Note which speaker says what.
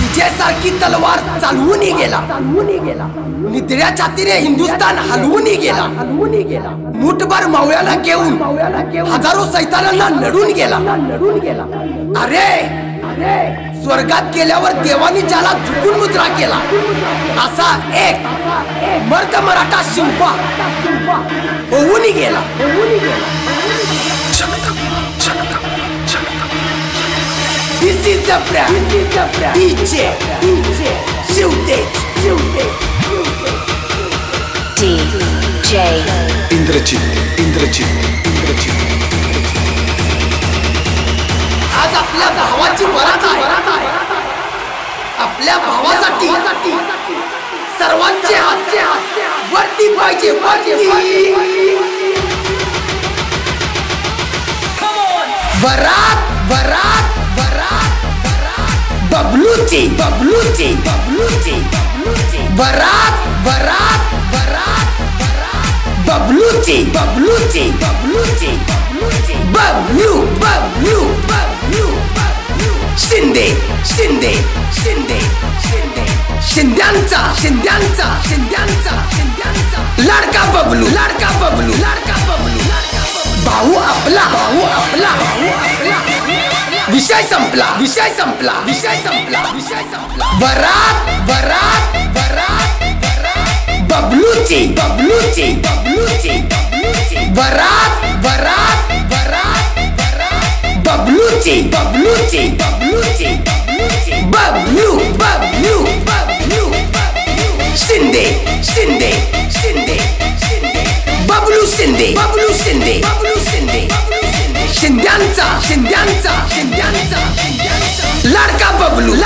Speaker 1: विजयासारखी तलवार चालवून गेला. गेला निद्र्या छातीने हिंदुस्थान हलवून गेला. गेला मुठभर मावळ्याला घेऊन हजारो सैतानांना लढून गेला. लढून गेला अरे! अरे स्वर्गात गेल्यावर देवानी ज्याला झुकून मुद्रा केला असा एक मर्द मराठा शिंपा होऊन गेला होऊन गेला. This is the brand. DJ. DJ. Shoot it.
Speaker 2: DJ
Speaker 3: Indrajit Indrajit Indrajit
Speaker 1: आज आपल्या भावाची वरात आहे आपल्या भावासाठी सर्वांचे हात वरती पाहिजे वरती वरात वरात बबलूची बबलूची बबलूची बबलूची वरात वरात बबलूची बबलूची बबलूची बबलू बबलू बबलू शिंदे शिंदे शिंदे शिंदे शिंद्यांचा शिंद्यांचा शिंद्यांचा शिंद्यांचा लाडका बबलू लाडका बबलू लाडका विषय संपला विषय संपला विषय संपला विषय संपला. वरात वरात वरात बबलूची बबलूची बबलूची वरात वरात वरात बबलूची बबलूची बबलूची बबलू बबलू बबलू. शिंदे शिंदे शिंदे शिंदे. बबलू शिंदे बबलू शिंदे, बबलू. शिंद्यांचा शिंद्यांचा शिंद्यांचा शिंद्यांचा लाडका बबलू लाडका